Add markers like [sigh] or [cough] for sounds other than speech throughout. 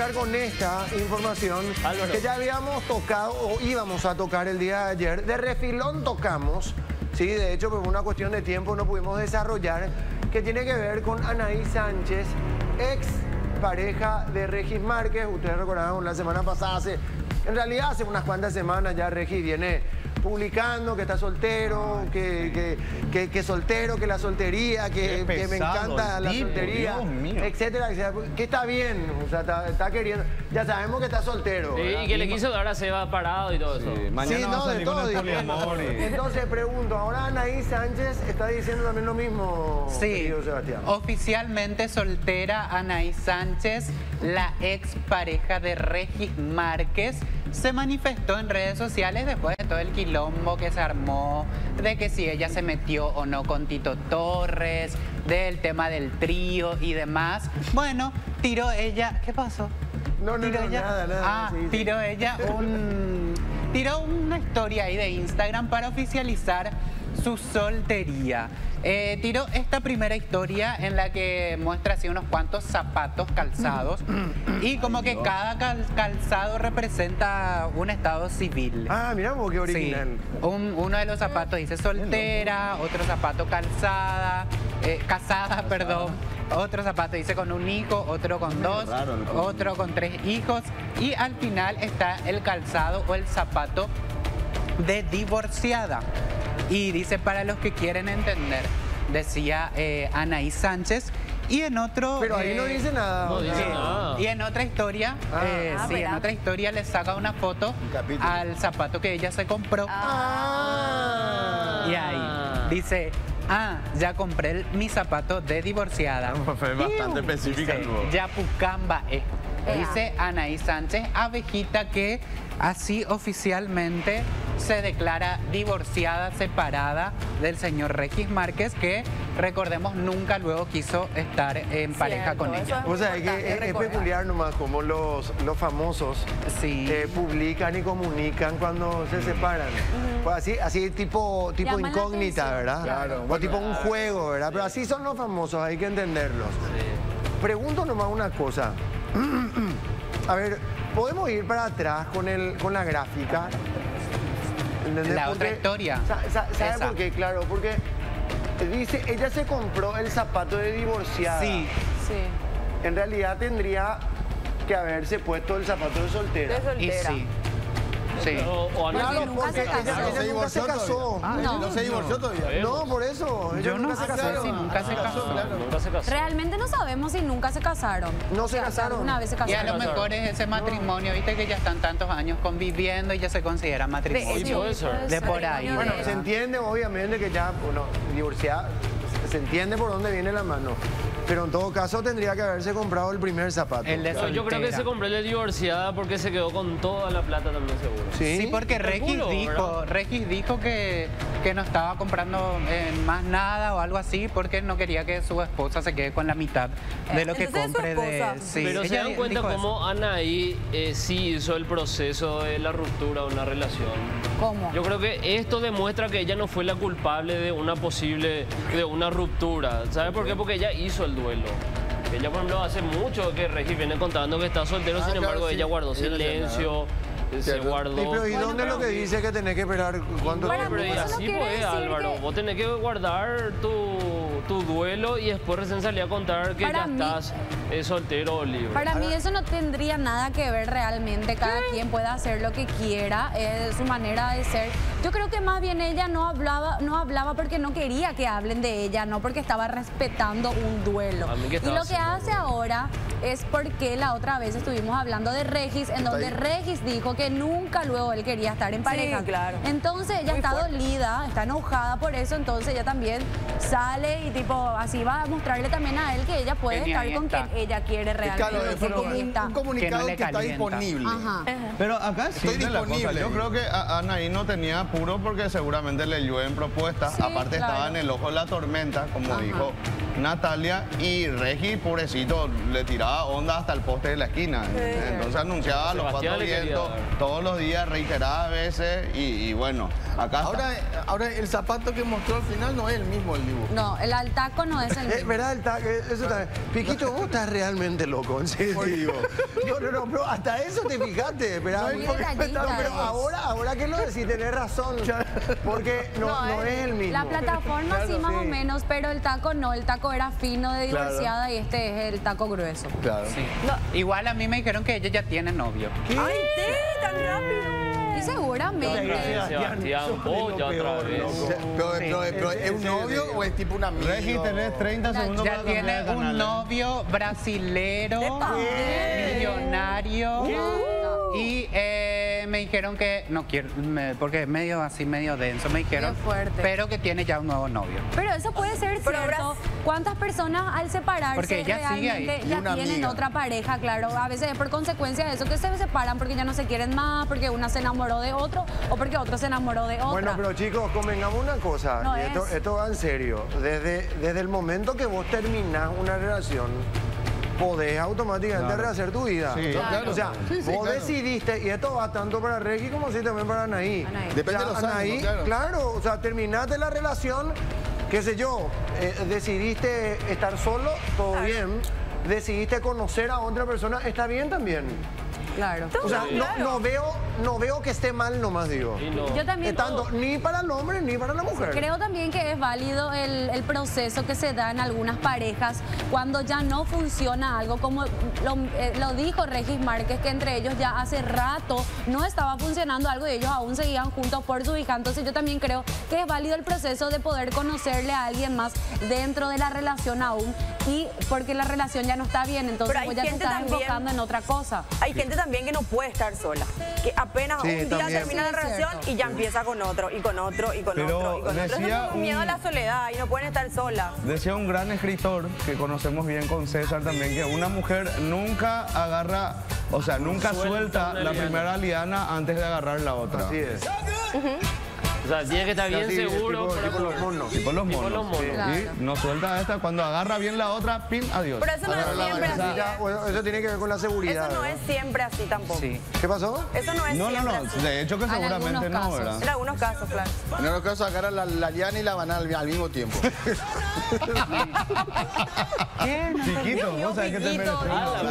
arrancar con esta información Álvaro. que ya habíamos tocado o íbamos a tocar el día de ayer. De refilón tocamos, sí, de hecho por una cuestión de tiempo no pudimos desarrollar, que tiene que ver con Anaí Sánchez, ex pareja de Regis Márquez. Ustedes recordaron la semana pasada, hace, en realidad hace unas cuantas semanas ya Regis viene publicando que está soltero, que, que, que- que soltero, que la soltería, que, me encanta la tipo, soltería, etcétera, etcétera, que está bien, o sea, está, está queriendo, ya sabemos que está soltero. Sí, y que le quiso dar a Seba parado y todo eso. Sí, mañana Sí, va no, a de todo. Entonces pregunto, ahora Anaí Sánchez está diciendo también lo mismo, Sí, querido Sebastián. oficialmente soltera Anaí Sánchez, la ex pareja de Regis Márquez, se manifestó en redes sociales después de todo el quilombo que se armó, de que si ella se metió o no con Tito Torres, del tema del trío y demás. Bueno, tiró ella, ¿qué pasó? No, no, Tiró no, ella- nada, nada, Ah, sí, sí. tiró ella un... Tiró una historia ahí de Instagram para oficializar su soltería. Eh, tiró esta primera historia en la que muestra así unos cuantos zapatos calzados [coughs] y como que cada cal- calzado representa un estado civil. Ah, mirá vos qué Sí. original. Un- uno de los zapatos dice soltera, otro zapato calzada, eh, casada, perdón. Otro zapato dice con un hijo, otro con dos, otro con tres hijos. Y al final está el calzado o el zapato de divorciada. Y dice para los que quieren entender, decía eh, Anaí Sánchez. Y en otro... Pero ahí no eh, dice nada. no dice nada. Y en otra historia, Ah. eh, Ah, sí, en otra historia le saca una foto al zapato que ella se compró. Ah. Y ahí dice, ah, ya compré el- mi zapato de divorciada. Fue bastante específica, Dice, ¿no? Yapucamba es. Dice Anaí Sánchez, abejita que así oficialmente se declara divorciada, separada del señor Regis Márquez, que recordemos nunca luego quiso estar en pareja Cierto, con ella. es O sea, es, que es- es peculiar nomás como los, los famosos Sí. eh, publican y comunican cuando se separan. Pues así, así tipo, tipo incógnita, ¿verdad? claro. o tipo un juego, ¿verdad? Pero así son los famosos, hay que entenderlos. Pregunto nomás una cosa. [clears throat] A ver, ¿podemos ir para atrás con, el, con la gráfica? ¿Entendés? La otra historia. sa- sa- ¿Sabe Esa. por qué? Claro, porque dice, ella se compró el zapato de divorciada. Sí, Sí. En realidad tendría que haberse puesto el zapato de soltera. De y soltera. sí. Sí. O, o Porque Claro, nunca porque se casó. ella, ella nunca se casó. Ah, No. no se divorció todavía. No, por eso. ella Yo no nunca se sé casaron. si nunca se casó. Nunca se casó. Realmente no sabemos si nunca se casaron. No se casaron. Una vez se Y a casaron. lo mejor es ese matrimonio, viste que ya están tantos años conviviendo y ya se considera De, matrimonio. Sí, puede ser. De por ahí. Bueno, de- se entiende obviamente que ya, bueno, divorciada, se entiende por dónde viene la mano. Pero en todo caso tendría que haberse comprado el primer zapato. El de No, yo creo que se compró el de divorciada porque se quedó con toda la plata también seguro. ¿Sí? Sí, porque Regis dijo. Regis dijo que, que no estaba comprando eh, más nada o algo así porque no quería que su esposa se quede con la mitad de lo que Entonces, ¿su compre de... Sí, Pero se dan cuenta cómo Anaí eh, sí hizo el proceso de la ruptura de una relación. ¿Cómo? Yo creo que esto demuestra que ella no fue la culpable de una posible, de una ruptura. ¿Sabe por qué? Porque ella hizo el duelo. Ella, por ejemplo, hace mucho que Regis viene contando que está soltero, Ah, sin claro, embargo, sí. ella guardó Ella no silencio, se guardó. Sí, pero ¿y Bueno, dónde es lo que dice que tenés que esperar cuánto Para tiempo? Pero y no así quiere pues, Álvaro. que- Vos tenés que guardar tu, tu duelo y después recién salir a contar que Para ya mí- estás eh, soltero o libre. Para mí eso no tendría nada que ver realmente. Cada quien puede hacer lo que quiera, es su manera de ser. Yo creo que más bien ella no hablaba, no hablaba porque no quería que hablen de ella, no porque estaba respetando un duelo. Y lo que hace ahora es porque la otra vez estuvimos hablando de Regis, en donde ahí. Regis dijo que nunca luego él quería estar en pareja. claro. Entonces ella está dolida, está enojada por eso, entonces ella también sale y tipo así va a mostrarle también a él que ella puede Que estar con quien ella quiere realmente. Claro, fue que como un, comunicado que, está disponible. Ajá. Pero acá Estoy sí cosa. disponible. Yo creo que Anaí no tenía apuro porque seguramente le llueven propuestas. Sí, Aparte claro. estaba en el ojo de la tormenta, como Ajá. dijo Natalia y Regi, pobrecito, le tiraba onda hasta el poste de la esquina. Entonces anunciaba los cuatro vientos todos los días, reiteradas veces y, y bueno, acá está. Ahora, ahora el zapato que mostró al final no es el mismo el dibujo. No, el altaco no es el [laughs] Eh, mismo. ¿Verdad? El eh, eso está- Piquito, vos estás realmente loco, en serio. digo. No, no, no, pero hasta eso te fijaste. Pero es. ahora, ahora que lo decís, tenés razón. [laughs] Porque no, No, no es- es el mismo. La plataforma Claro, sí más o menos, pero el taco no, el taco era fino de Claro. divorciada y este es el taco grueso. Claro. Sí. Igual a mí me dijeron que ella ya tiene novio. ¡Ay, sí! ¡Tan rápido! Y seguramente. Sebastián, otra vez. Pero, pero- pero, ¿es un novio o es tipo un amigo? Regi, tenés 30 Ya- segundos Ya tiene un novio brasilero, millonario. Y eh, me dijeron que, no quiero, me- porque es medio así, medio denso, me dijeron, fuerte. pero que tiene ya un nuevo novio. Pero eso puede ser Pero cierto. ¿Cuántas personas al separarse Porque ella sigue ahí, realmente ya una tienen amiga. otra pareja? Claro, a veces es por consecuencia de eso que se separan porque ya no se quieren más, porque una se enamoró de otro o porque otro se enamoró de otra. Bueno, pero chicos, convengamos una cosa, No y esto, es. esto va en serio. Desde, desde el momento que vos terminás una relación, podés automáticamente Claro. rehacer tu vida. Sí, Claro. O sea, Sí, sí, vos claro. decidiste, y esto va tanto para Regi como sí también para Anaí. Anaí. Depende O sea, de los Anaí, claro. o sea, terminaste la relación, qué sé yo, eh, decidiste estar solo, todo bien. Decidiste conocer a otra persona, está bien también. Claro. O sea, no, no veo, no veo que esté mal nomás, digo. No. Yo también Eh, tanto, ni para el hombre ni para la mujer. Creo también que es válido el, el proceso que se da en algunas parejas cuando ya no funciona algo, como lo, eh, lo dijo Regis Márquez, que entre ellos ya hace rato no estaba funcionando algo y ellos aún seguían juntos por su hija. Entonces yo también creo que es válido el proceso de poder conocerle a alguien más dentro de la relación aún y porque la relación ya no está bien, entonces vos ya estás también- enfocando en otra cosa. Hay gente también que no puede estar sola. Que apenas Sí, un día también. termina Sí, la relación cierto. y ya empieza con otro, y con otro, y con Pero otro, y con otro. Es un miedo a la soledad y no pueden estar solas. Decía un gran escritor que conocemos bien con César también que una mujer nunca agarra, o sea, nunca Suelta la liana. primera liana antes de agarrar la otra. Así es. O sea, tiene que estar bien seguro. tipo- tipo los monos. Tipo los Tipo monos. los monos. Sí. Claro. Y no suelta esta, cuando agarra bien la otra, pin, adiós. Pero eso no es Agarra siempre así. Ya, bueno, eso tiene que ver con la seguridad. Eso no ¿verdad? es siempre así tampoco. Sí. ¿Qué pasó? Eso no es No, no, siempre no. así. De hecho que En seguramente algunos no, casos. ¿verdad? En algunos casos, claro. En el caso agarra la, la liana y la banana al, al mismo tiempo. [laughs] ¿Qué? No Chiquito, vos sabés que te mereces. Ah.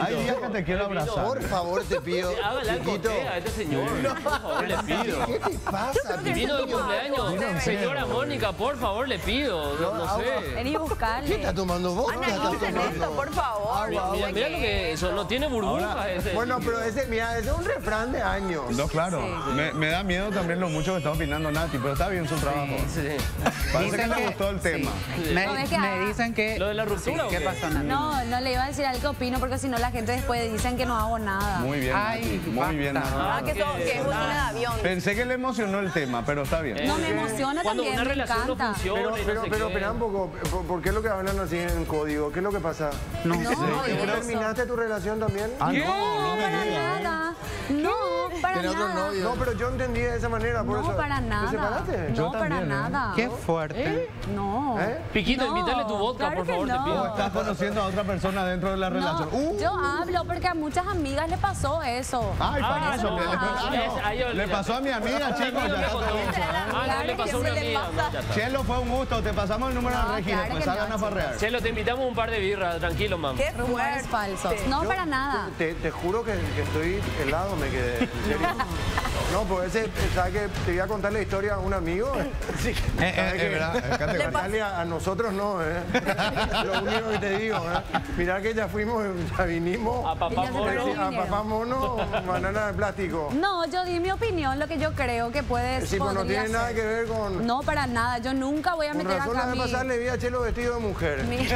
Hay días que te quiero abrazar. Por favor, te pido. Chiquito, a este señor. Por favor, le pido. ¿qué te pasa? Vino de cumpleaños. Señora Mónica, por favor, le pido. No, no sé. Vení a ¿Qué buscarle. está tomando vos? ¿Qué estás Analicen esto, por favor. Mira, mira, mira lo que eso no tiene burbujas ese. Bueno, pero ese, mira, ese es un refrán de años. No, claro. Me, me da miedo también lo mucho que está opinando Nati, pero está bien su trabajo. Sí. Parece que le gustó el tema. sí. Me, No, es que- me dicen que... ¿Lo de la ruptura ¿Qué pasó, Nati? No, no le iba a decir algo que opino porque si no la gente después dicen que no hago nada. Muy bien, Ay, Nati. Muy bien. Nati. Ah, que, eso- que es avión. Pensé que le emocionó el tema, pero está bien. No me emociona Cuando también, una me relación no funciona Pero, y no pero, sé pero, qué. espera un poco. ¿Por, por qué es lo que hablan así en código? ¿Qué es lo que pasa? No, No, y ¿Vos eso. terminaste tu relación también? Ah, No, no, no me para digas. nada. No, para otro nada. novio. No, pero yo entendí de esa manera, por No, eso. para ¿Te nada. separaste? Yo No, para ¿eh? nada. Qué fuerte. No. ¿Eh? Piquito, No, invítale tu vodka, claro por favor, te pido. estás conociendo a otra persona dentro de la No, relación. Uh, yo hablo porque a muchas amigas le pasó eso. Ay, Ah, famoso. no, le, le- ah, ah, pasó a mi amiga, chicos. ¿eh? Ah, le pasó a una Claro que amiga. Chelo, fue un gusto. Te pasamos el número de Regi. Después salgan a farrear. Chelo, te invitamos un par de birras, tranquilo, mam. Qué Rumores fuerte. falsos. No, Yo para nada. Te, te juro que, que estoy helado, me quedé. Yeah. [laughs] No, pues ese, ¿sabes que Te voy a contar la historia a un amigo. [laughs] Sí. Eh, eh. Contarle a, a nosotros no, ¿eh? [laughs] Lo único que te digo, ¿eh? Mirá que ya fuimos, ya vinimos. A papá se Mono. Sí, a papá mono, banana de plástico. No, yo di mi opinión, lo que yo creo que puede Sí, pues no tiene nada ser. que ver con. No, para nada. Yo nunca voy a meter razón acá mi... vez pasada le vi a Chelo vestido de mujer. mi- [laughs]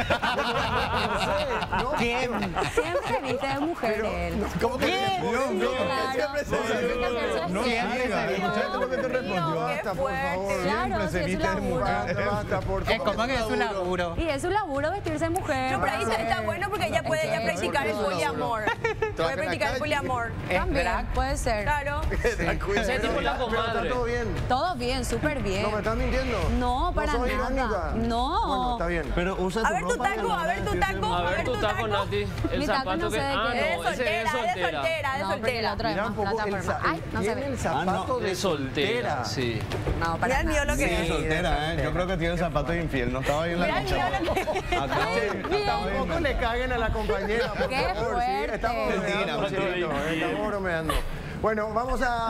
No, Siempre viste de mujer Pero, él. ¿Cómo que? No, no, Claro. No, Siempre amiga, se ¿escuchaste lo que te respondió? Basta, por favor. Claro, Siempre se sí, es de mujer. Basta, como que es un laburo. Y es un laburo vestirse de mujer. Pero por ahí está bueno porque ella puede ya practicar el poliamor. [laughs] Puede practicar poliamor. Es También, drag. puede ser. Claro. Ese tipo es la Pero está comadre. todo bien. Todo bien, súper bien. ¿No me estás mintiendo? No, para sos nada. No. Bueno, está bien. Pero usa A tu ver tu taco, a ver tu taco, A a ver tu taco. Nati. El Mi taco zapato no que. sé de Ah, qué Es es. no, ese soltera, es soltera. de No, soltera. más un poco el, no tiene ve. el Ah, no, zapato de soltera, sí. No, para Mira el mío nada. lo que es. soltera, ¿eh? Yo creo que tiene el zapato de infiel. No estaba ahí en la Mira el mío cancha. lo que es. Acabo de- acabo de Tampoco le caguen a la compañera, por Qué favor. ¿sí? fuerte. ¿Eh? estamos bromeando. Bueno, vamos a...